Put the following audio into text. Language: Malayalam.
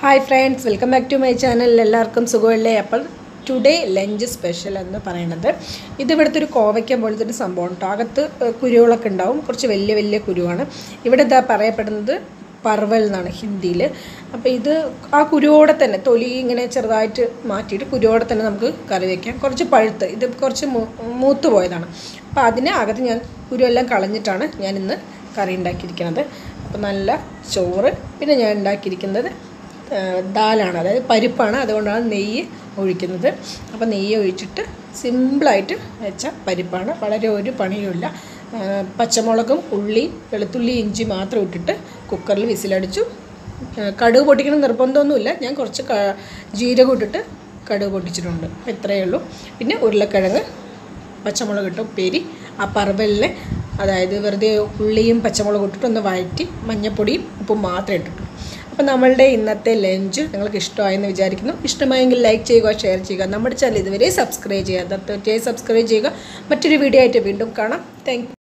Hi friends welcome back to my channel എല്ലാവർക്കും സുഖമല്ലേ? അപ്പോൾ ടുഡേ ലഞ്ച് സ്പെഷ്യൽ എന്ന് പറയണത് ഇത് ഇവിടുത്തെ ഒരു കോവയ്ക്ക പോലത്തെ ഒരു സംഭവം കേട്ടോ അകത്ത് കുരുവുകളൊക്കെ ഉണ്ടാവും. കുറച്ച് വലിയ വലിയ കുരുവാണ്. ഇവിടെ ഇതാ പറയപ്പെടുന്നത് പർവൽ എന്നാണ് ഹിന്ദിയിൽ. അപ്പോൾ ഇത് ആ കുരുവോടെ തന്നെ തൊലി ഇങ്ങനെ ചെറുതായിട്ട് മാറ്റിയിട്ട് കുരുവോടെ തന്നെ നമുക്ക് കറി വയ്ക്കാം കുറച്ച് പഴുത്ത്. ഇത് കുറച്ച് മൂത്ത് പോയതാണ്. അപ്പോൾ അതിന് അകത്ത് ഞാൻ കുരുവെല്ലാം കളഞ്ഞിട്ടാണ് ഞാൻ ഇന്ന് കറി ഉണ്ടാക്കിയിരിക്കുന്നത്. അപ്പോൾ നല്ല ചോറ്. പിന്നെ ഞാൻ ഉണ്ടാക്കിയിരിക്കുന്നത് ദാലാണ് അതായത് പരിപ്പാണ് അതുകൊണ്ടാണ് നെയ്യ് ഒഴിക്കുന്നത്. അപ്പോൾ നെയ്യ് ഒഴിച്ചിട്ട് സിമ്പിളായിട്ട് വെച്ച പരിപ്പാണ്. വളരെ ഒരു പണിയുമില്ല. പച്ചമുളകും ഉള്ളി വെളുത്തുള്ളി ഇഞ്ചി മാത്രം ഇട്ടിട്ട് കുക്കറിൽ വിസിലടിച്ചു. കടുക് പൊട്ടിക്കണം നിർബന്ധമൊന്നുമില്ല. ഞാൻ കുറച്ച് ജീരകം ഇട്ടിട്ട് കടുക് പൊട്ടിച്ചിട്ടുണ്ട്. ഇത്രയേ ഉള്ളൂ. പിന്നെ ഉരുളക്കിഴങ്ങ് പച്ചമുളക് ഇട്ട് ഉപ്പേരി ആ പറവലിനെ അതായത് വെറുതെ ഉള്ളിയും പച്ചമുളകും ഇട്ടിട്ട് ഒന്ന് വഴറ്റി മഞ്ഞപ്പൊടിയും ഉപ്പും മാത്രം ഇട്ടിട്ടുള്ളൂ അപ്പോൾ നമ്മളുടെ ഇന്നത്തെ ലഞ്ച് നിങ്ങൾക്ക് ഇഷ്ടമായെന്ന് വിചാരിക്കുന്നു. ഇഷ്ടമായെങ്കിൽ ലൈക്ക് ചെയ്യുക ഷെയർ ചെയ്യുക. നമ്മുടെ ചാനൽ ഇതുവരെ സബ്സ്ക്രൈബ് ചെയ്യുക തീർച്ചയായും സബ്സ്ക്രൈബ് ചെയ്യുക. മറ്റൊരു വീഡിയോ ആയിട്ട് വീണ്ടും കാണാം. താങ്ക്